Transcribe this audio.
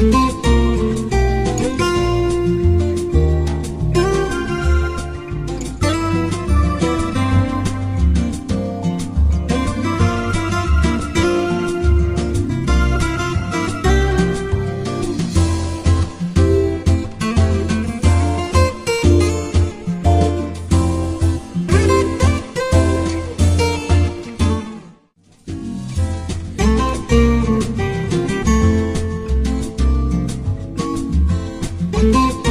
Música 嗯。